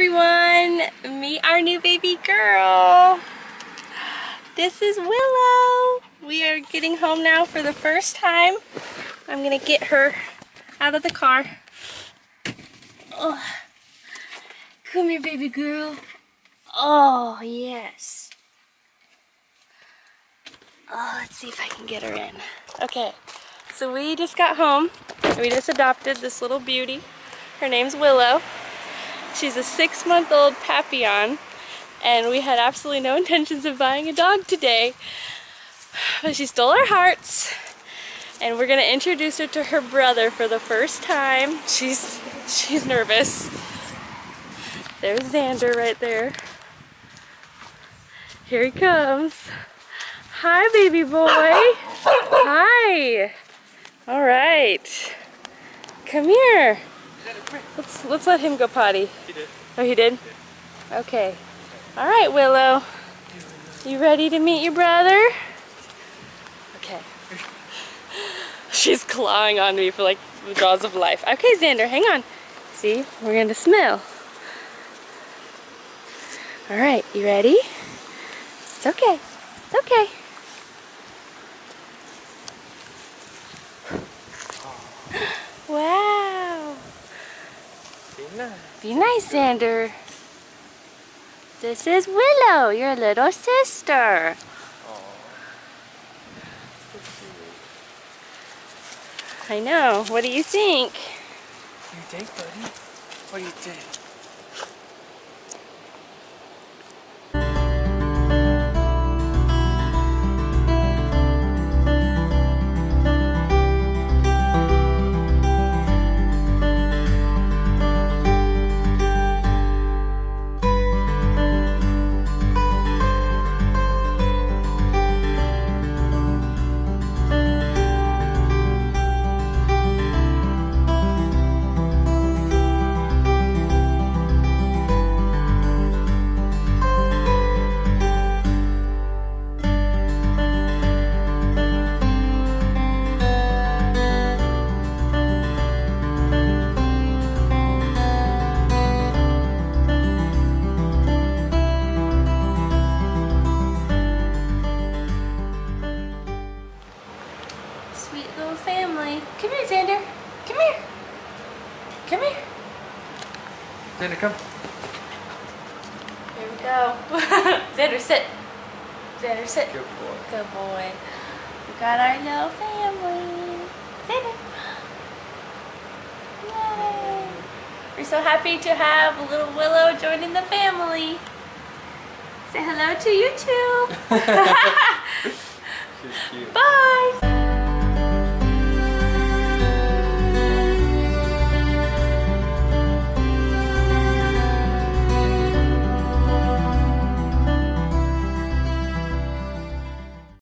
everyone! Meet our new baby girl! This is Willow! We are getting home now for the first time. I'm gonna get her out of the car. Oh. Come here, baby girl. Oh, yes. Oh, let's see if I can get her in. Okay, so we just got home. We just adopted this little beauty. Her name's Willow. She's a six month old Papillon and we had absolutely no intentions of buying a dog today. But she stole our hearts and we're gonna introduce her to her brother for the first time. She's, she's nervous. There's Xander right there. Here he comes. Hi, baby boy. Hi. All right. Come here. Let's let's let him go potty. He did. Oh, he did? Okay. All right, Willow. You ready to meet your brother? Okay. She's clawing on me for like the jaws of life. Okay, Xander, hang on. See, we're gonna smell. All right, you ready? It's okay. It's okay. Wow. Be nice. Be nice, Xander. This is Willow, your little sister. I know. What do you think? You think, buddy? What do you think? Sweet little family. Come here, Xander. Come here. Come here. Xander, come. Here we go. Xander, sit. Xander, sit. Good boy. Good boy. We got our little family. Xander. Yay. We're so happy to have little Willow joining the family. Say hello to you too. Bye.